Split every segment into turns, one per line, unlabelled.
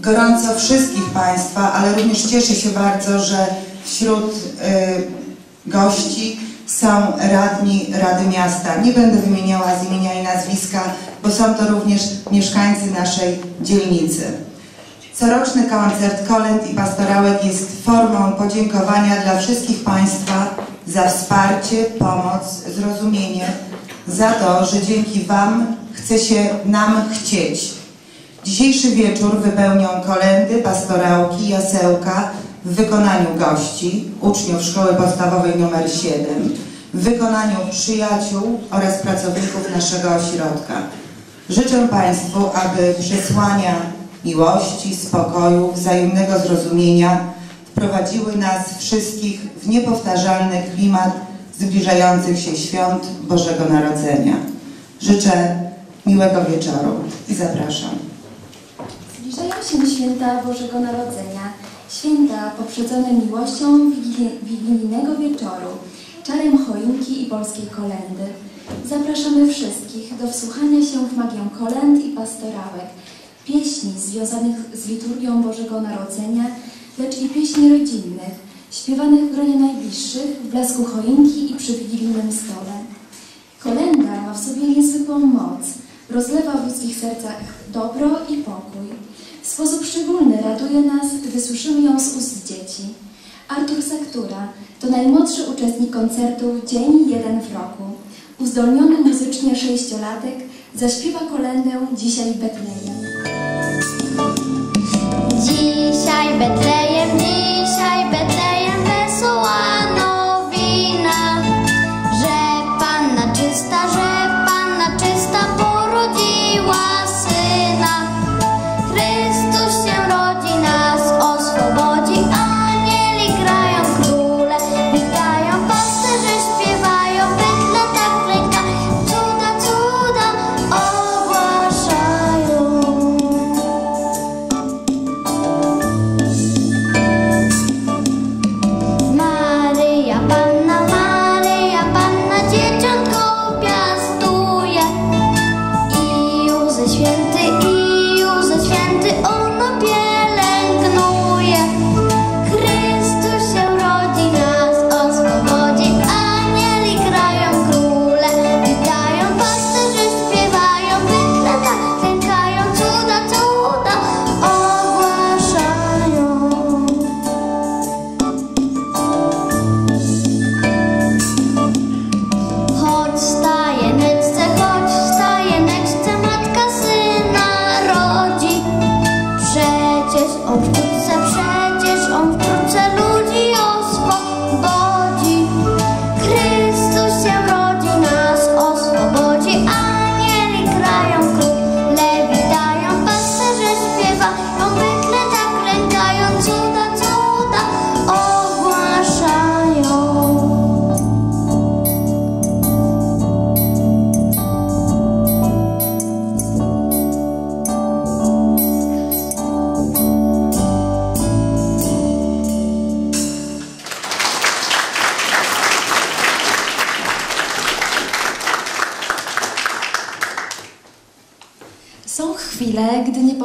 gorąco wszystkich Państwa, ale również cieszę się bardzo, że wśród y, gości są radni Rady Miasta. Nie będę wymieniała z imienia i nazwiska, bo są to również mieszkańcy naszej dzielnicy. Coroczny koncert kolęd i pastorałek jest formą podziękowania dla wszystkich Państwa za wsparcie, pomoc, zrozumienie, za to, że dzięki Wam chce się nam chcieć. Dzisiejszy wieczór wypełnią kolendy, pastorałki, jasełka w wykonaniu gości, uczniów Szkoły Podstawowej nr 7, w wykonaniu przyjaciół oraz pracowników naszego ośrodka. Życzę Państwu, aby przesłania miłości, spokoju, wzajemnego zrozumienia wprowadziły nas wszystkich w niepowtarzalny klimat zbliżających się świąt Bożego Narodzenia. Życzę miłego wieczoru i zapraszam.
Się święta Bożego Narodzenia, święta poprzedzone miłością wigilijnego wieczoru, czarem choinki i polskiej kolendy. Zapraszamy wszystkich do wsłuchania się w magię kolęd i pastorałek, pieśni związanych z liturgią Bożego Narodzenia, lecz i pieśni rodzinnych, śpiewanych w gronie najbliższych, w blasku choinki i przy wigilijnym stole. Kolenda ma w sobie niezwykłą moc, rozlewa w ludzkich sercach dobro i pokój. W sposób szczególny raduje nas, gdy słyszymy ją z ust dzieci. Artur Saktura to najmłodszy uczestnik koncertu Dzień jeden w roku. Uzdolniony muzycznie sześciolatek zaśpiewa kolendę Dzisiaj Betlejem.
Dzisiaj Betlejem,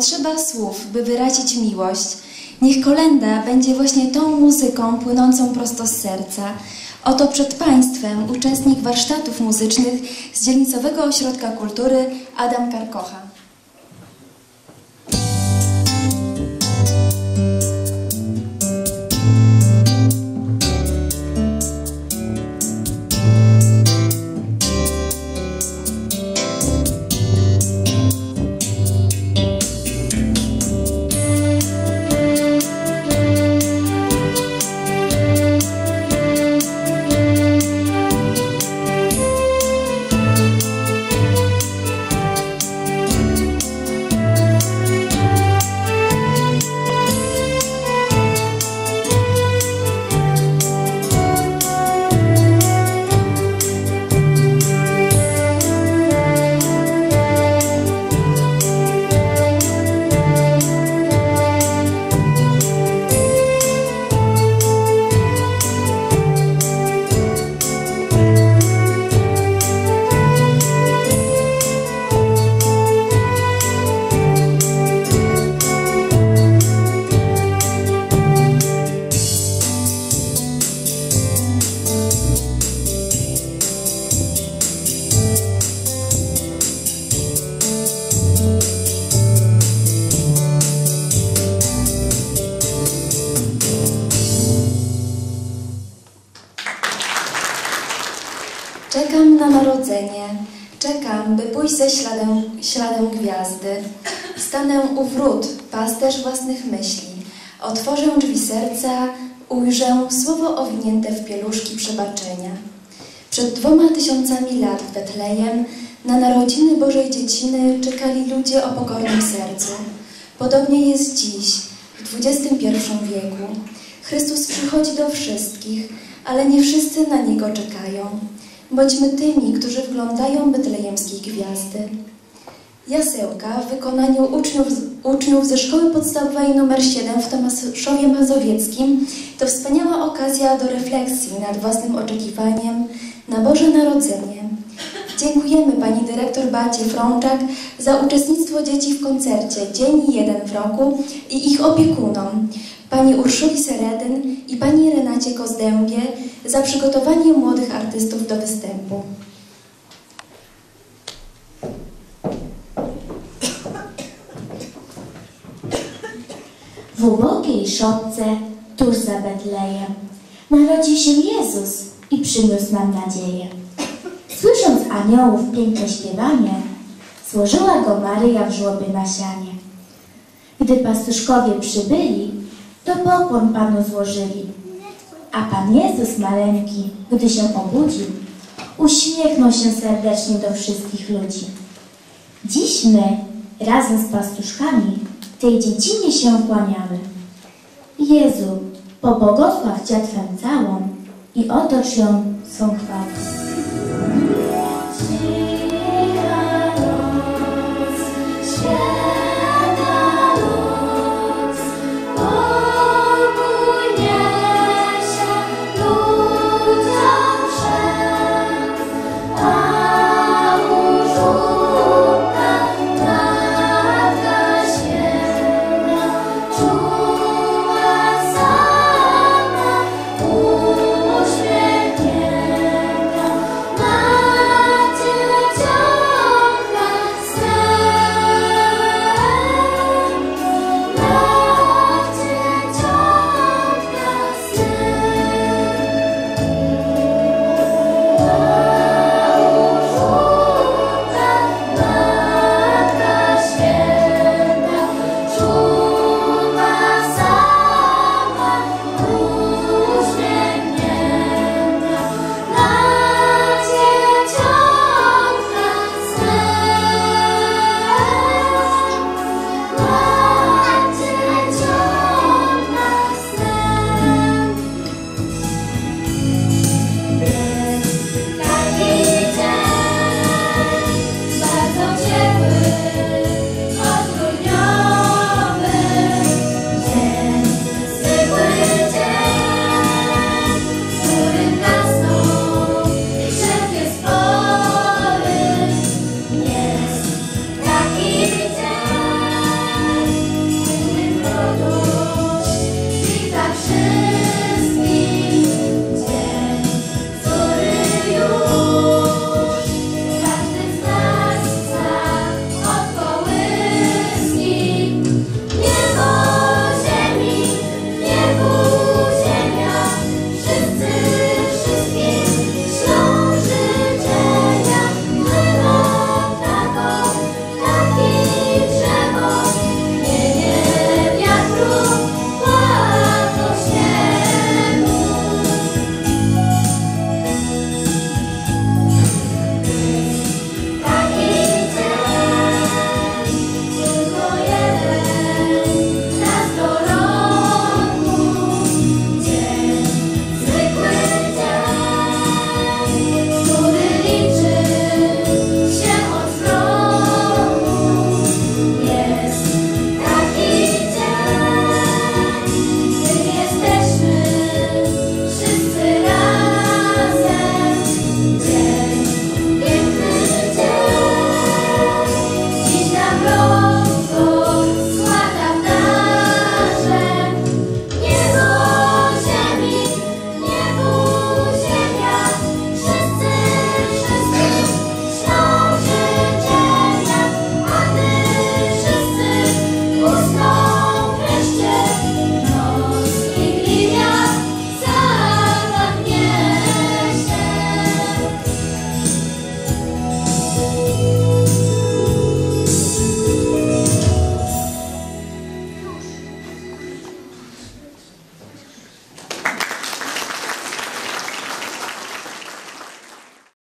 potrzeba słów, by wyrazić miłość. Niech kolenda będzie właśnie tą muzyką płynącą prosto z serca. Oto przed Państwem uczestnik warsztatów muzycznych z Dzielnicowego Ośrodka Kultury Adam Karkocha. Ze śladem, śladem gwiazdy. Stanę u wrót, pasterz własnych myśli. Otworzę drzwi serca, ujrzę słowo owinięte w pieluszki przebaczenia. Przed dwoma tysiącami lat w Betlejem na narodziny Bożej Dzieciny czekali ludzie o pokornym sercu. Podobnie jest dziś, w XXI wieku. Chrystus przychodzi do wszystkich, ale nie wszyscy na Niego czekają. Bądźmy tymi, którzy wglądają betlejemskiej gwiazdy. Jasełka w wykonaniu uczniów, uczniów ze szkoły podstawowej nr 7 w Tomaszowie Mazowieckim to wspaniała okazja do refleksji nad własnym oczekiwaniem na Boże Narodzenie. Dziękujemy Pani Dyrektor Bacie Frączak za uczestnictwo dzieci w koncercie Dzień jeden w roku i ich opiekunom, Pani Urszuli Seredyn i Pani Renacie Kozdębie za przygotowanie młodych artystów do występu.
W ubogiej szopce, tuż za Betlejem, narodził się Jezus i przyniósł nam nadzieję. Słysząc aniołów piękne śpiewanie, złożyła go Maryja w żłobie na sianie. Gdy pastuszkowie przybyli, to pokłon Panu złożyli. A Pan Jezus maleńki, gdy się obudził, uśmiechnął się serdecznie do wszystkich ludzi. Dziś my, razem z pastuszkami, tej dziedzinie się kłaniamy. Jezu, pobłogosław dziatwę całą i otocz ją swą chwałą.